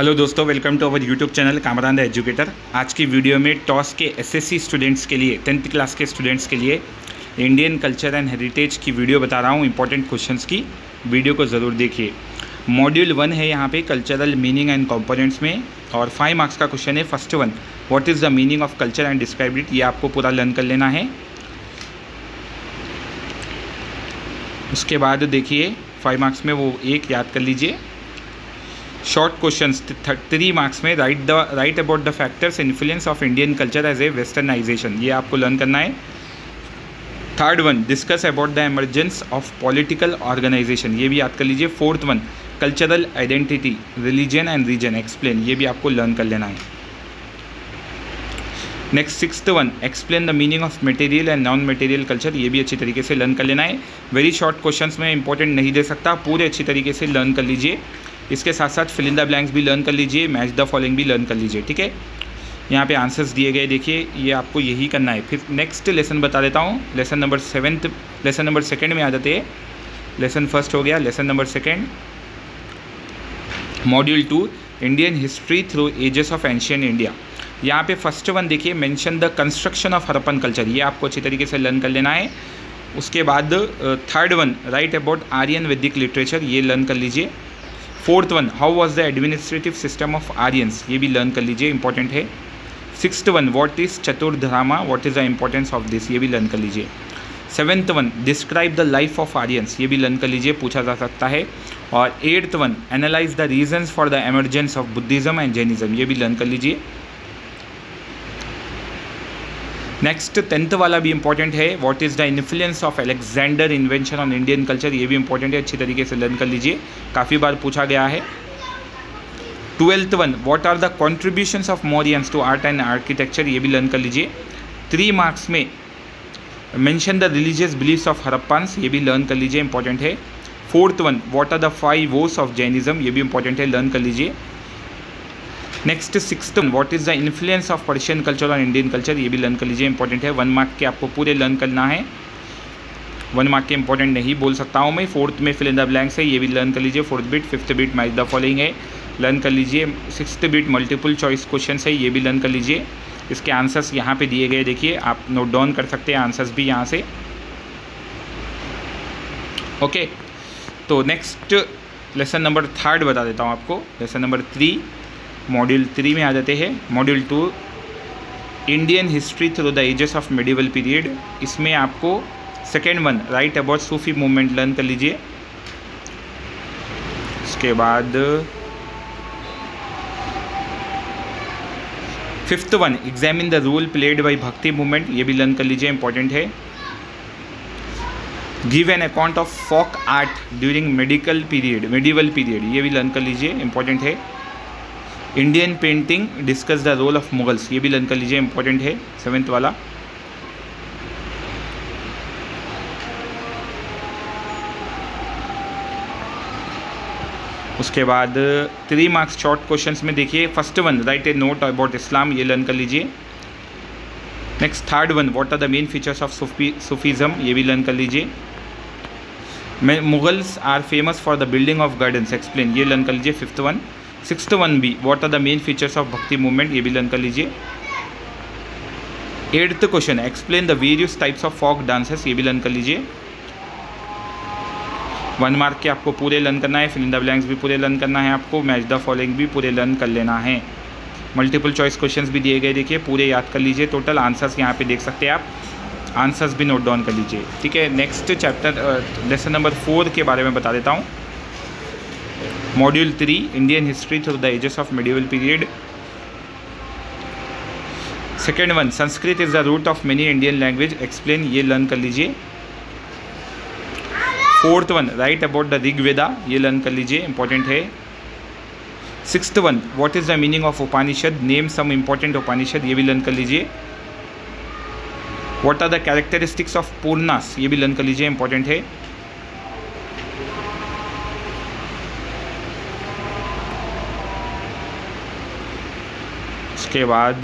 Hello दोस्तों, welcome to our YouTube channel Kamran the educator. आज की वीडियो में टॉस के एसएससी स्टूडेंट्स के लिए टेंथ क्लास के स्टूडेंट्स के लिए इंडियन कल्चर एंड हेरिटेज की वीडियो बता रहा हूँ इंपॉर्टेंट क्वेश्चंस की। वीडियो को ज़रूर देखिए। मॉड्यूल वन है यहाँ पे कल्चरल मीनिंग एंड कंपोनेंट्स में, और फाइव मार्क्स का क्वेश्चन है first one what is the meaning of culture and describe it ये आपको पूरा लर्न कर लेना है। उसके बाद देखिए फाइव मार्क्स में वो एक याद कर लीजिए। शॉर्ट क्वेश्चन थ्री मार्क्स में write the write about the factors influence of Indian culture as a westernization ये आपको लर्न करना है। Third one discuss about the emergence of political organisation ये भी याद कर लीजिए। Fourth one cultural identity religion and region explain ये भी आपको लर्न कर लेना है। Next six one explain the meaning of material and non material culture ये भी अच्छी तरीके से लर्न कर लेना है। वेरी शॉर्ट क्वेश्चंस में इंपॉर्टेंट नहीं दे सकता। पूरे अच्छी तरीके से लर्न कर लीजिए। इसके साथ साथ फिल इन द ब्लैंक्स भी लर्न कर लीजिए मैच द फॉलोइंग भी लर्न कर लीजिए, ठीक है? यहाँ पे आंसर्स दिए गए, देखिए, ये आपको यही करना है। फिर नेक्स्ट लेसन बता देता हूँ। Lesson number seventh lesson number second में आ जाते हैं। लेसन फ़र्स्ट हो गया lesson number second module two Indian history through ages of ancient India यहाँ पे फ़र्स्ट वन देखिए mention the construction of Harappan culture ये आपको अच्छी तरीके से लर्न कर लेना है। उसके बाद third one write about Aryan Vedic literature ये लर्न कर लीजिए। Fourth one how was the administrative system of Aryans ये भी लर्न कर लीजिए इंपॉर्टेंट है। Six one what is Chaturdhama what is the importance of this ये भी लर्न कर लीजिए। Seventh one describe the life of Aryans ये भी लर्न कर लीजिए, पूछा जा सकता है। और eighth one analyse the reasons for the emergence of Buddhism and Jainism ये भी लर्न कर लीजिए। नेक्स्ट टेंथ वाला भी इंपॉर्टेंट है. What is the influence of Alexander invention on Indian culture ये भी इंपॉर्टेंट है. अच्छी तरीके से लर्न कर लीजिए. काफ़ी बार पूछा गया है. Twelfth one what are the contributions of Mauryans to art and architecture ये भी लर्न कर लीजिए. थ्री मार्क्स में mention the religious beliefs of Harappans ये भी लर्न कर लीजिए. इंपॉर्टेंट है. Fourth one what are the five vows of Jainism ये भी इंपॉर्टेंट है. लर्न कर लीजिए. Next six what is the influence of Persian culture और इंडियन कल्चर ये भी लर्न कर लीजिए इंपॉर्टेंट है। वन मार्क के आपको पूरे लर्न करना है। वन मार्क के इंपॉर्टेंट नहीं बोल सकता हूँ मैं। फोर्थ में फिल इन द ब्लैंक्स है, ये भी लर्न कर लीजिए। Fourth bit fifth bit match the following है। लर्न कर लीजिए। Six bit multiple choice question है, ये भी लर्न कर लीजिए। इसके आंसर्स यहाँ पे दिए गए, देखिए, आप नोट डाउन कर सकते हैं आंसर्स भी यहाँ से। ओके तो नेक्स्ट लेसन नंबर थर्ड बता देता हूँ आपको। Lesson number three module three में आ जाते हैं। Module two Indian history through the ages of medieval period इसमें आपको second one write about Sufi movement learn कर लीजिए। उसके बाद fifth one examine the role played by Bhakti movement ये भी लर्न कर लीजिए इंपॉर्टेंट है। Give an account of folk art during medical period medieval period ये भी लर्न कर लीजिए इंपॉर्टेंट है। Indian painting discuss the role of Mughals ये भी लर्न कर लीजिए इंपॉर्टेंट है सेवेंथ वाला। उसके बाद थ्री मार्क्स शॉर्ट क्वेश्चंस में देखिए first one write a note about Islam ये लर्न कर लीजिए। Next third one what are the main features of Sufi Sufism ये भी लर्न कर लीजिए। Mughals are famous for the building of gardens explain ये लर्न कर लीजिए fifth one sixth one B what are the main features of Bhakti movement ये भी learn कर लीजिए। Eighth question explain the various types of folk dances ये भी learn कर लीजिए। वन मार्क के आपको पूरे लर्न करना है फिल इन द ब्लैंक्स भी पूरे लर्न करना है आपको मैच द फॉलोइंग भी पूरे लर्न कर लेना है। मल्टीपल चॉइस क्वेश्चंस भी दिए गए, देखिए, पूरे याद कर लीजिए। टोटल आंसर्स यहाँ पे देख सकते हैं आप। आंसर्स भी नोट डाउन कर लीजिए, ठीक है? Next chapter lesson number four के बारे में बता देता हूँ। Module three Indian history through the ages of medieval period second one Sanskrit is the root of many Indian language explain ये लर्न कर लीजिए fourth one write about the Rigveda ये लर्न कर लीजिए इंपॉर्टेंट है six one what is the meaning of Upanishad name some important Upanishad ये भी learn कर लीजिए what are the characteristics of Puranas ये भी लर्न कर लीजिए इंपॉर्टेंट है उसके बाद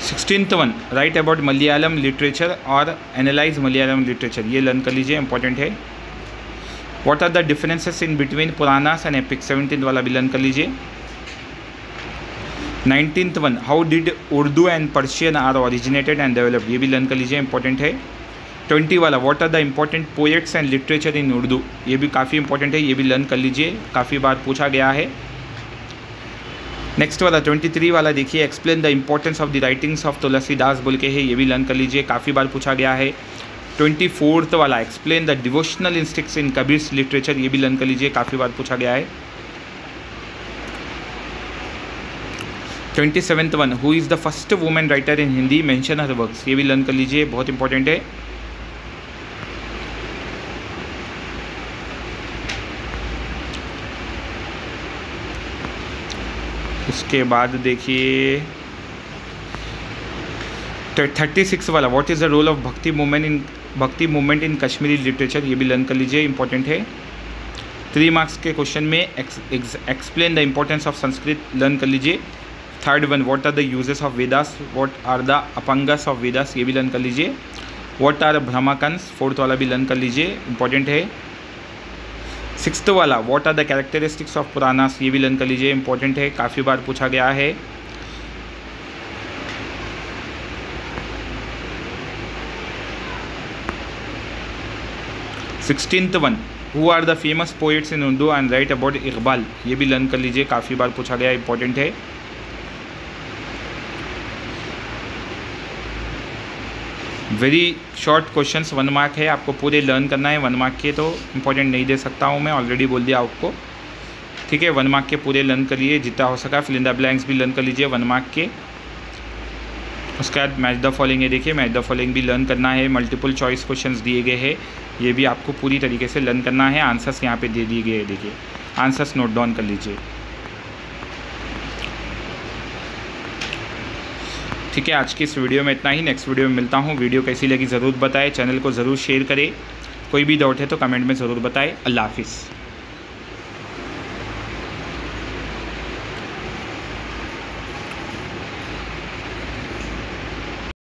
sixteenth one write about Malayalam literature और एनालाइज मलयालम लिटरेचर ये लर्न कर लीजिए इंपॉर्टेंट है। What are the differences in between Puranas and epic seventeen वाला भी लर्न कर लीजिए। Nineteen one how did Urdu and Persian are originated and developed ये भी लर्न कर लीजिए इंपॉर्टेंट है। ट्वेंटी वाला what are the important poets and literature in Urdu ये भी काफ़ी इंपॉर्टेंट है, ये भी लर्न कर लीजिए। काफ़ी बार पूछा गया है। नेक्स्ट वाला ट्वेंटी थ्री वाला देखिए explain the importance of the writings of Tulsidas बोल के है, ये भी लर्न कर लीजिए। काफ़ी बार पूछा गया है। ट्वेंटी फोर्थ वाला explain the devotional instincts in Kabir's literature ये भी लर्न कर लीजिए। काफ़ी बार पूछा गया है। Twenty seventh one who is the first women writer in Hindi mention her works ये भी लर्न कर लीजिए, बहुत इंपॉर्टेंट है। उसके बाद देखिए थर्टी सिक्स वाला what is the role of bhakti movement in bhakti movement in Kashmiri literature ये भी लर्न कर लीजिए इंपॉर्टेंट है। थ्री मार्क्स के क्वेश्चन में explain the importance of Sanskrit learn कर लीजिए। Third one what are the uses of Vedas what are the Upangas of Vedas ये भी लर्न कर लीजिए। व्हाट आर भ्रमाकंस फोर्थ वाला भी लर्न कर लीजिए इंपॉर्टेंट है। सिक्स वाला what are the characteristics of Puranas ये भी लर्न कर लीजिए इंपॉर्टेंट है, काफ़ी बार पूछा गया है। Sixteenth one who are the famous poets in Urdu and write about Iqbal ये भी लर्न कर लीजिए, काफ़ी बार पूछा गया इंपॉर्टेंट है। Very short questions one mark है, आपको पूरे लर्न करना है वन मार्क के तो इंपॉर्टेंट नहीं दे सकता हूँ मैं ऑलरेडी बोल दिया आपको। ठीक है वन मार्क के पूरे लर्न करिए जितना हो सका फिलिंदा ब्लैंक्स भी लर्न कर लीजिए वन मार्क के। उसके बाद मैच द फॉलोइंग है, देखिए मैच द फॉलोइंग भी लर्न करना है मल्टीपल चॉइस क्वेश्चन दिए गए हैं, ये भी आपको पूरी तरीके से लर्न करना है आंसर्स यहाँ पे दे दिए गए हैं, देखिए। आंसर्स नोट डाउन कर लीजिए। ठीक है, आज की इस वीडियो में इतना ही। नेक्स्ट वीडियो में मिलता हूँ। वीडियो कैसी लगी ज़रूर बताएँ। चैनल को ज़रूर शेयर करें। कोई भी डाउट है तो कमेंट में ज़रूर बताएँ। अल्लाह हाफिज़।